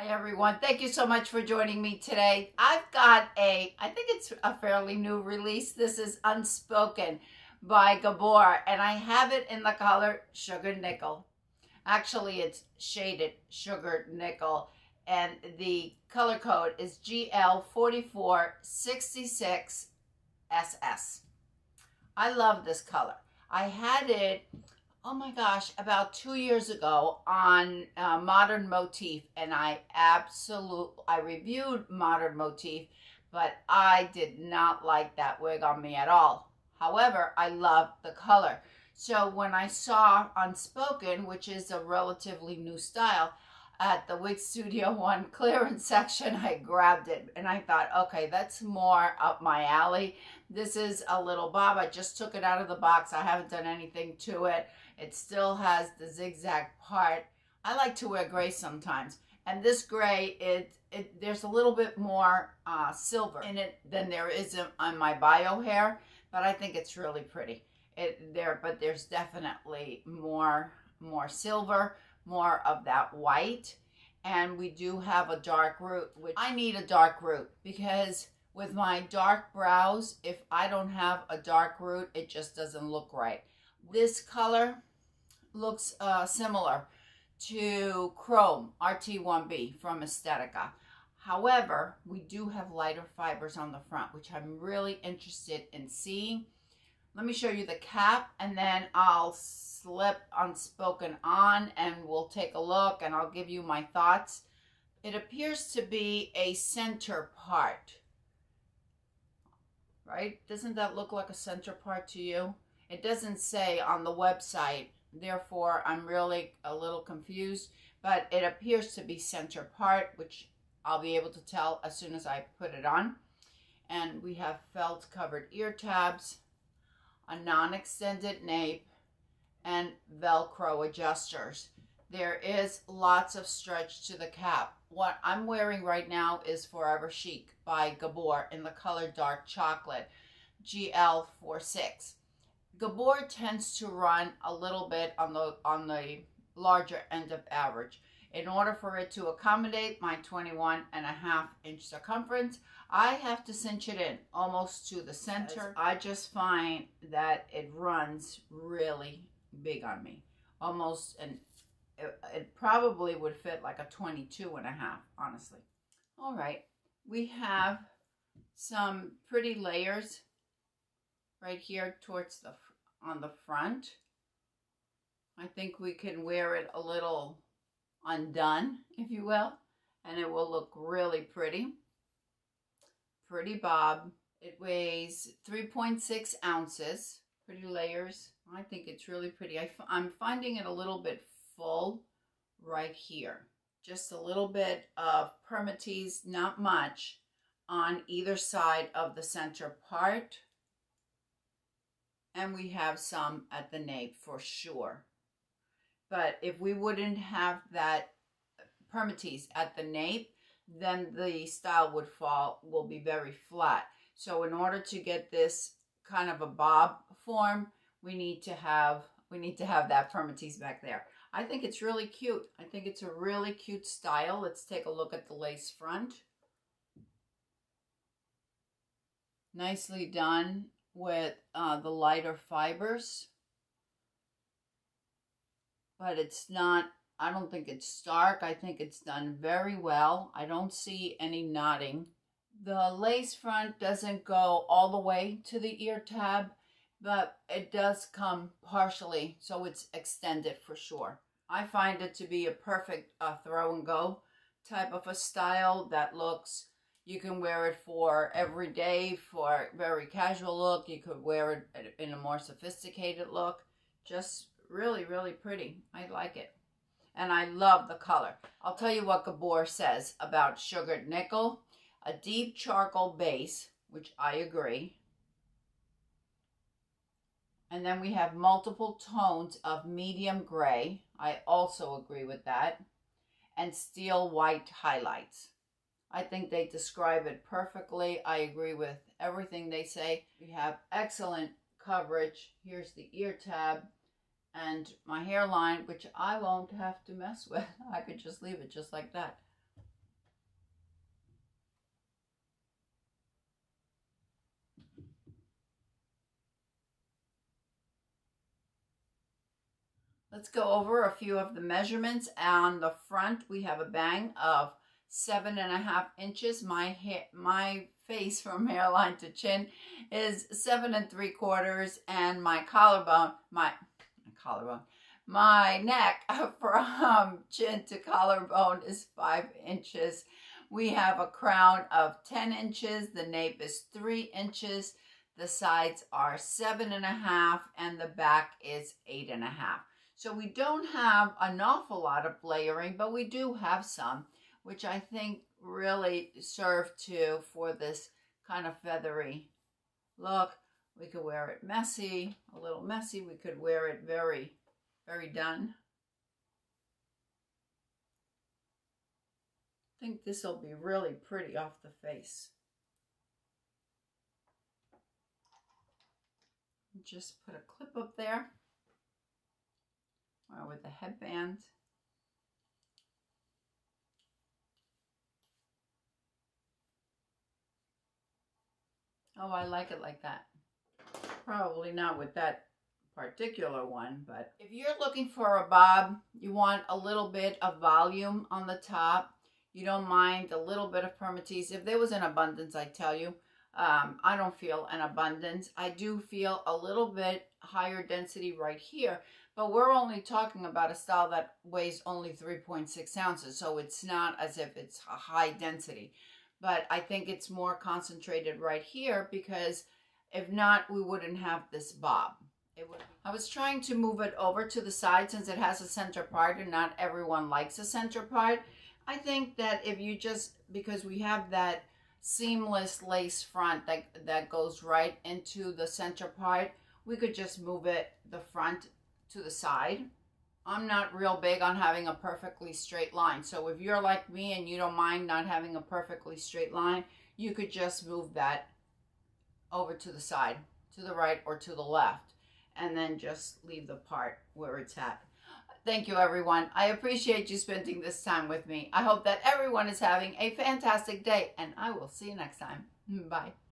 Hi everyone. Thank you so much for joining me today. I've got a, I think it's a fairly new release. This is Unspoken by Gabor and I have it in the color Sugar Nickel. Actually, it's shaded Sugar Nickel and the color code is GL4466SS. I love this color. I had it oh my gosh, about two years ago on uh, Modern Motif, and I absolutely, I reviewed Modern Motif, but I did not like that wig on me at all. However, I love the color. So when I saw Unspoken, which is a relatively new style, at the Wig Studio One clearance section, I grabbed it and I thought, okay, that's more up my alley. This is a little bob. I just took it out of the box. I haven't done anything to it. It still has the zigzag part. I like to wear gray sometimes. And this gray, it, it there's a little bit more uh, silver in it than there is on my bio hair, but I think it's really pretty. It there, but there's definitely more more silver, more of that white, and we do have a dark root. Which I need a dark root because with my dark brows, if I don't have a dark root, it just doesn't look right. This color, looks uh, similar to Chrome RT1B from Estetica. However, we do have lighter fibers on the front, which I'm really interested in seeing. Let me show you the cap and then I'll slip Unspoken on and we'll take a look and I'll give you my thoughts. It appears to be a center part, right? Doesn't that look like a center part to you? It doesn't say on the website Therefore, I'm really a little confused, but it appears to be center part, which I'll be able to tell as soon as I put it on. And we have felt covered ear tabs, a non-extended nape, and Velcro adjusters. There is lots of stretch to the cap. What I'm wearing right now is Forever Chic by Gabor in the color dark chocolate, GL46. Gabor tends to run a little bit on the on the larger end of average. In order for it to accommodate my 21 and a half inch circumference, I have to cinch it in almost to the center. I just find that it runs really big on me. Almost, and it, it probably would fit like a 22 and a half, honestly. All right, we have some pretty layers right here towards the on the front. I think we can wear it a little undone, if you will, and it will look really pretty. Pretty bob. It weighs 3.6 ounces. Pretty layers. I think it's really pretty. I, I'm finding it a little bit full right here. Just a little bit of permatease, not much, on either side of the center part and we have some at the nape for sure. But if we wouldn't have that permatease at the nape, then the style would fall, will be very flat. So in order to get this kind of a bob form, we need to have, we need to have that permatease back there. I think it's really cute. I think it's a really cute style. Let's take a look at the lace front. Nicely done with uh, the lighter fibers. But it's not, I don't think it's stark. I think it's done very well. I don't see any knotting. The lace front doesn't go all the way to the ear tab, but it does come partially, so it's extended for sure. I find it to be a perfect uh, throw and go type of a style that looks you can wear it for every day, for very casual look. You could wear it in a more sophisticated look. Just really, really pretty. I like it. And I love the color. I'll tell you what Gabor says about sugared nickel. A deep charcoal base, which I agree. And then we have multiple tones of medium gray. I also agree with that. And steel white highlights. I think they describe it perfectly. I agree with everything they say. We have excellent coverage. Here's the ear tab and my hairline, which I won't have to mess with. I could just leave it just like that. Let's go over a few of the measurements. On the front, we have a bang of seven and a half inches. My hair, my face from hairline to chin is seven and three quarters, and my collarbone, my, collarbone, my neck from chin to collarbone is five inches. We have a crown of 10 inches. The nape is three inches. The sides are seven and a half, and the back is eight and a half. So we don't have an awful lot of layering, but we do have some, which I think really serve to for this kind of feathery look. We could wear it messy, a little messy. We could wear it very, very done. I think this will be really pretty off the face. Just put a clip up there or with the headband. Oh, I like it like that. Probably not with that particular one, but if you're looking for a bob, you want a little bit of volume on the top. You don't mind a little bit of permatease. If there was an abundance, I tell you, um, I don't feel an abundance. I do feel a little bit higher density right here, but we're only talking about a style that weighs only 3.6 ounces, so it's not as if it's a high density. But I think it's more concentrated right here because if not, we wouldn't have this bob. I was trying to move it over to the side since it has a center part and not everyone likes a center part. I think that if you just, because we have that seamless lace front that, that goes right into the center part. We could just move it, the front to the side. I'm not real big on having a perfectly straight line. So if you're like me and you don't mind not having a perfectly straight line, you could just move that over to the side, to the right or to the left, and then just leave the part where it's at. Thank you, everyone. I appreciate you spending this time with me. I hope that everyone is having a fantastic day, and I will see you next time. Bye.